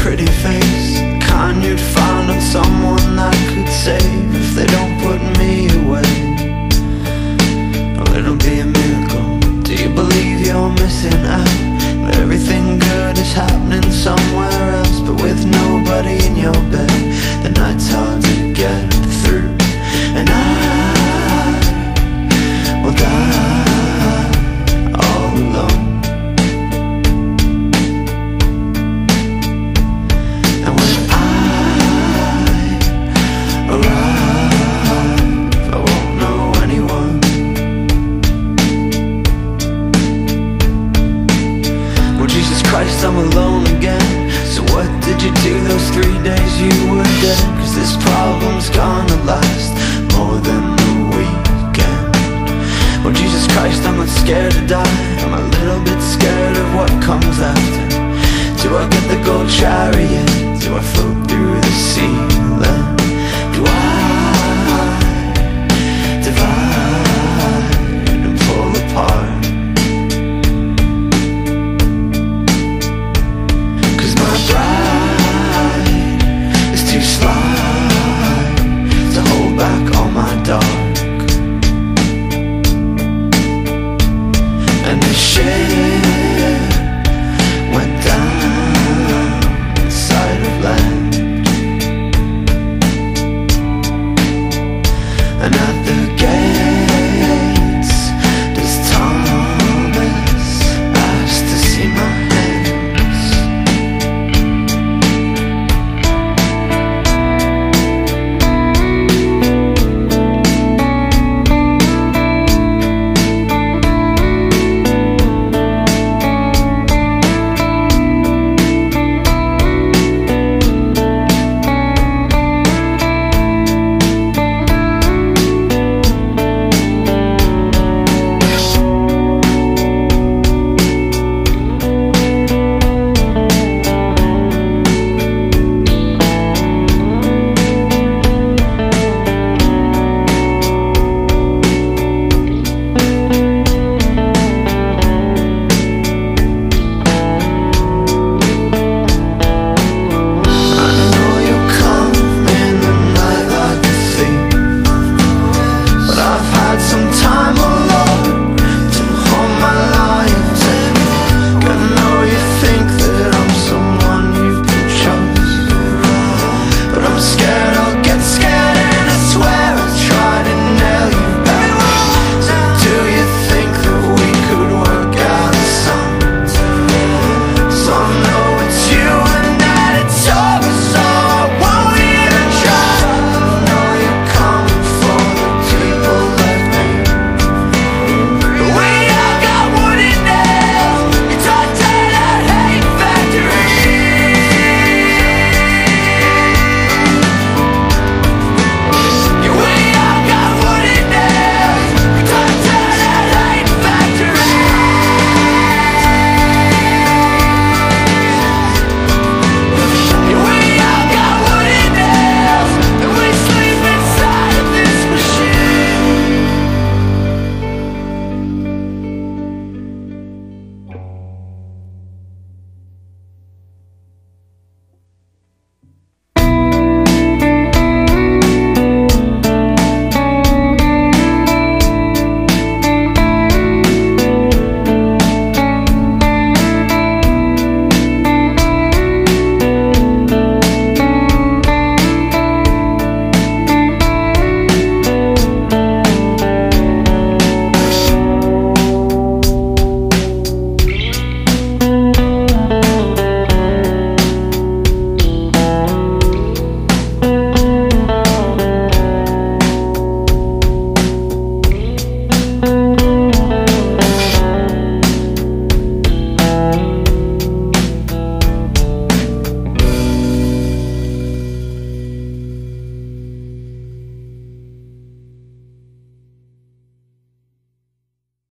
pretty face. The Kind you'd find on someone that could save If they don't put me away. Well, it'll be a miracle. Do you believe you're missing out? Everything good is happening somewhere. Christ, I'm alone again So what did you do those three days you were dead? Cause this problem's gonna last